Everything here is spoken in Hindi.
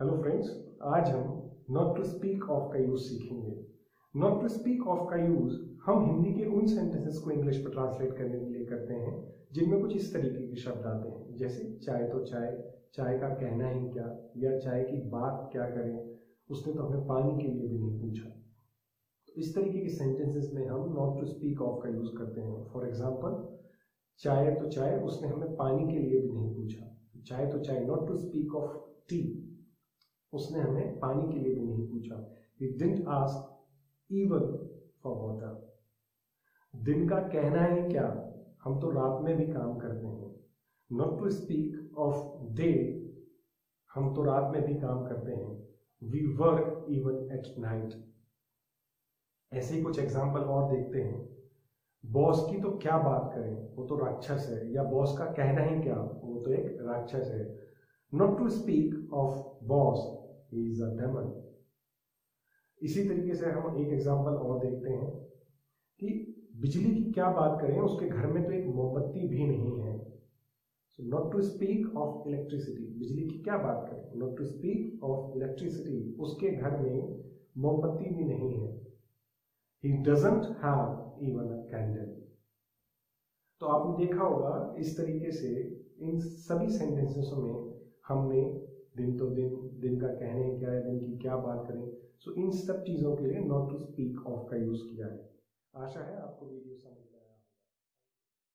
हेलो फ्रेंड्स आज हम नॉट टू स्पीक ऑफ़ का यूज़ सीखेंगे। नॉट टू स्पीक ऑफ़ का यूज़ हम हिंदी के उन सेंटेंसेस को इंग्लिश में ट्रांसलेट करने के लिए करते हैं, जिनमें कुछ इस तरीके के शब्द आते हैं। जैसे, चाय तो चाय चाय का कहना ही क्या, या चाय की बात क्या करें, उसने तो हमें पानी के लिए भी नहीं पूछा। तो इस तरीके के सेंटेंसेस में हम नॉट टू स्पीक ऑफ़ का यूज़ करते हैं। फॉर एग्ज़ाम्पल चाय तो चाय, उसने हमें पानी के लिए भी नहीं पूछा। चाय तो चाय not to speak of tea उसने हमें पानी के लिए भी नहीं पूछा। Didn't ask even for water दिन का कहना है क्या? हम तो रात में भी काम करते हैं। Not to speak of day हम तो रात में भी काम करते हैं। We work even at night ऐसे ही कुछ एग्ज़ाम्पल और देखते हैं। बॉस की तो क्या बात करें? वो तो राक्षस है। या बॉस का कहना ही क्या? वो तो एक राक्षस है। Not to speak of boss is a demon इसी तरीके से हम एक एग्ज़ाम्पल और देखते हैं कि बिजली की क्या बात करें, उसके घर में तो एक मोमबत्ती भी नहीं है। So not to speak of electricity बिजली की क्या बात करें? Not to speak of electricity उसके घर में मोमबत्ती भी नहीं है। He doesn't have even a candle तो आपने देखा होगा, इस तरीके से इन सभी सेंटेंसेसों में हमने दिन तो दिन दिन का कहने क्या है दिन की क्या बात करें। सो so, इन सब चीज़ों के लिए नॉट टू स्पीक ऑफ़ का यूज़ किया है। आशा है आपको वीडियो समझ